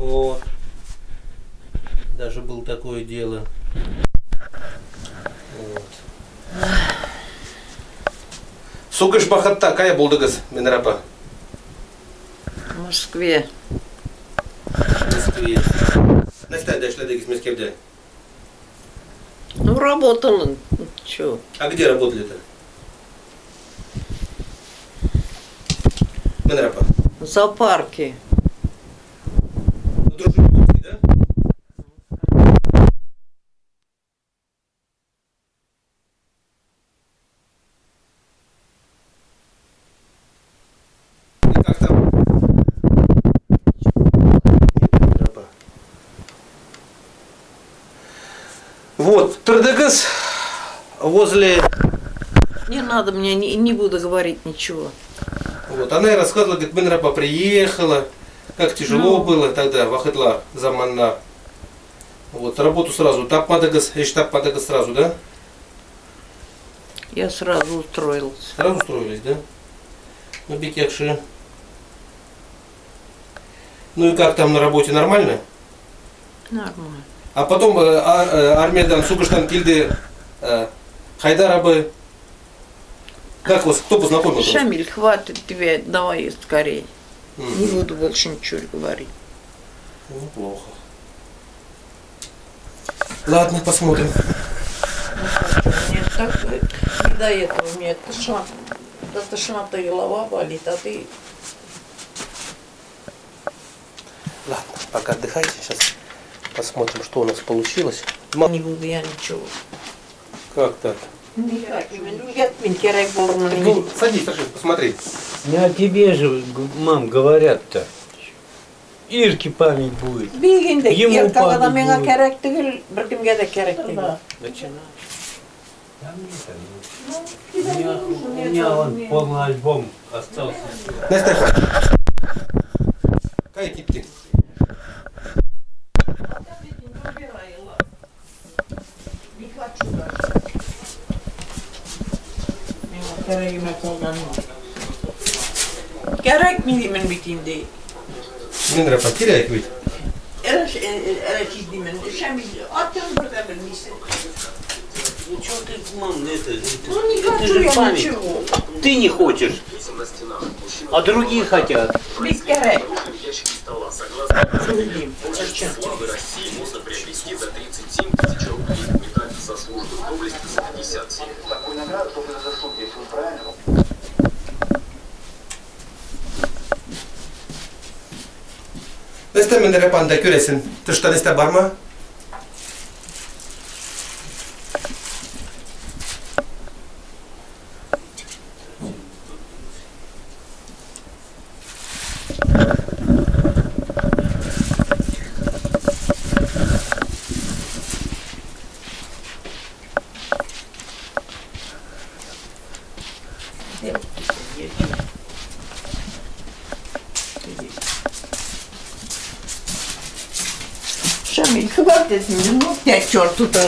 Вот. Даже было такое дело. Вот. Сугыш бахатта кая болдыгыз Менрапа? В Москве. В Москве. Настя эшледегиз Мескевде. Ну, работал. Че? А где работали-то? Менрапа. В зоопарке. Ну, Дружелюбовский, да? И как там? Вот, Тырдыгыз возле... Не надо мне, не, не буду говорить ничего. Вот, она и рассказывала, говорит, Менрапа приехала, как тяжело Ну. было тогда, Вахыдла, Заманна. Вот, работу сразу, тапмадыгыз, эш тапмадыгыз сразу, да? Я сразу устроился. Сразу устроились, да? Ну, Бекекши. Ну и как там на работе, нормально? Нормально. А потом э, а- э, армиядан Сугыштан келді э, Хайдарабы. Как вас, кто познакомил? вас? Шамиль, хватит тебе, давай скорее. Не буду больше ничего говорить. Ну, плохо. Ладно, посмотрим. Мне так не до этого, у меня тошнота, да тошнота и голова болит, а ты Ладно, пока отдыхайте, сейчас посмотрим, что у нас получилось. Не буду я ничего. Как так? Gerek olur mu? Ну, садись, садись, посмотри. Не о тебе же, мам, говорят-то. Ирке память будет. Bir gün de Yem yer upadı kalada bana bu. gerek değil, bir kimge de gerek değil. У меня, у меня вон полный альбом остался. Настя. Кай кипти. Gereğime kullanma. Gerek mi demin bitinde? Мне нравится, теряй ведь. Çizdiğimin, şemil, atın burada bilmişsin. Ну что ты, мам, это, Ну не это хочу же я память. ничего. Ты не хочешь, а другие хотят. Bir gerek. Славы России можно приобрести за 37 тысяч рублей. Медаль за службу в доблести за 57. Такую награду только за заслуги, если вы правильно Настя Мендрапанда көресін. Тышта Cioè, mi ricordo che non mi piacciono tutto.